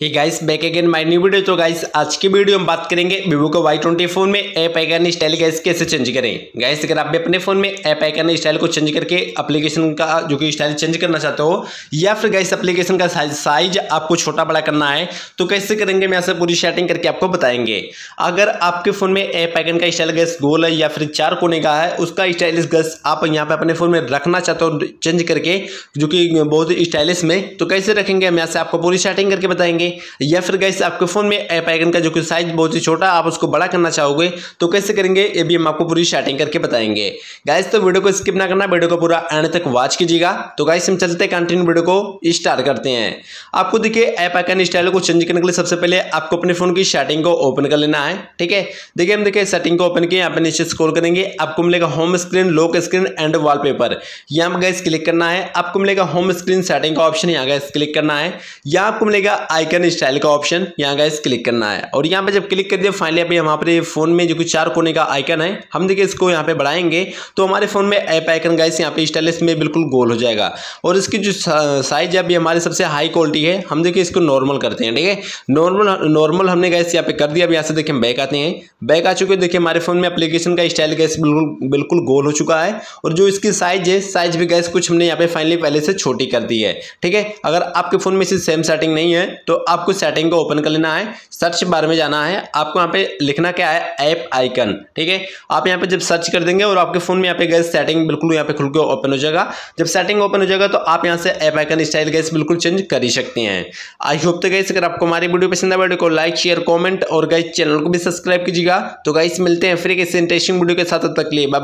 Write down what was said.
ये guys back again my new video तो guys आज की वीडियो में बात करेंगे वीवो का वाई ट्वेंटी फ़ोन में ऐप आइकन स्टाइल गाइस कैसे चेंज करें। गाइस अगर आप भी अपने फ़ोन में ऐप आइकन स्टाइल को चेंज करके एप्लीकेशन का जो कि स्टाइल चेंज करना चाहते हो, या फिर गाइस एप्लीकेशन का साइज़ साइज़ आपको छोटा बड़ा करना है तो कैसे करेंगे मैं ऐसे पूरी सेटिंग करके आपको बताएँगे। अगर आपके फ़ोन में ऐप आइकन का स्टाइल गैस गोल है या फिर चार कोने का है, उसका स्टाइलिश गैस आप यहाँ पे अपने फ़ोन में रखना चाहते हो चेंज करके, जो कि बहुत स्टाइलिश में तो कैसे रखेंगे मैं ऐसे आपको पूरी सेटिंग करके बताएँगे। या फिर गैस आपके फ़ोन में ऐप आइकन का जो कि साइज़ बहुत ही छोटा, आप उसको बड़ा करना चाहोगे तो कैसे करेंगे, ये भी हम आपको पूरी सेटिंग करके बताएँगे। गैस तो वीडियो को स्किप ना करना वीडियो को पूरा एंड तक वॉच कीजिएगा। तो गैस हम चलते कंटिन्यू वीडियो को स्टार्ट करते हैं। आपको देखिए ऐप आइकन स्टाइल को चेंज करने के लिए सबसे पहले आपको अपने फ़ोन की सेटिंग को ओपन कर लेना है, ठीक है? देखिए, हम देखिए सेटिंग को ओपन किए, यहाँ पे नीचे स्क्रॉल करेंगे, आपको मिलेगा home screen lock screen and wallpaper यहाँ पर गैस क्लिक करना है, आपको मिलेगा होम स्क्रीन सेटिंग का ऑप्शन यहाँ गैस क्लिक करना है। यहाँ आपको मिलेगा आइकन स्टाइल का ऑप्शन यहाँ गैस क्लिक करना है। और यहाँ पे जब क्लिक कर दिया फाइनली अभी हमारे पे फ़ोन में जो कि चार कोने का आइकन है, हम देखिए इसको यहाँ पे बढ़ाएँगे तो हमारे फ़ोन में ऐप आइकन गैस यहाँ पे स्टाइलिश में बिल्कुल गोल हो जाएगा। और इसकी जो साइज़ अभी हमारी सबसे हाई क्वालिटी है, हम देखिए इसको नॉर्मल करते हैं, ठीक है? नॉर्मल नॉर्मल हमने गैस यहाँ पे कर दिया अभी यहाँ से देखिए हम बैक आते हैं। बैक आ चुके देखिए हमारे फ़ोन में एप्लीकेशन का स्टाइल गैस बिल्कुल बिल्कुल गोल हो चुका है। और जो इसकी साइज़ है साइज़ भी गैस कुछ हमने यहाँ पे फाइनली पहले से छोटी कर दी है, ठीक है? अगर आपके फ़ोन में इसी सेम सेटिंग नहीं है तो आपको सेटिंग को ओपन कर लेना है सर्च बार में जाना है। आपको यहाँ पे लिखना क्या है? ऐप आइकन ठीक है? आप यहाँ पे जब सर्च कर देंगे और आपके फ़ोन में यहाँ पे गैस सेटिंग बिल्कुल यहाँ पे खुल के ओपन हो जाएगा। जब सेटिंग ओपन हो जाएगा तो आप यहाँ से ऐप आइकन स्टाइल गैस बिल्कुल चेंज कर ही सकते हैं। आई होप तो गैस अगर आपको हमारी वीडियो पसंद है, वीडियो को लाइक शेयर कॉमेंट और गाइस चैनल को भी सब्सक्राइब कीजिएगा। तो गाइस मिलते हैं फिर किसी इंटरेस्टिंग वीडियो के साथ तक लिए बाय